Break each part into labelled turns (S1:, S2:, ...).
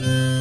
S1: Mm-hmm.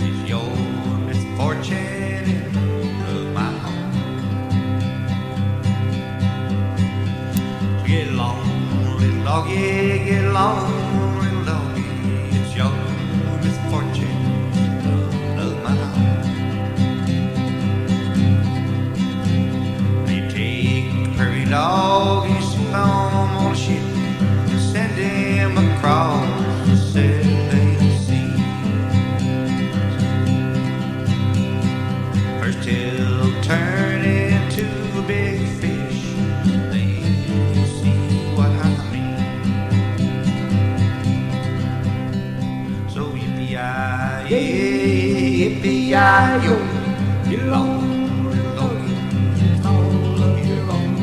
S1: Is your misfortune my. Get little get little it's your misfortune my take yippee-yi-yo, doggy, all of your own.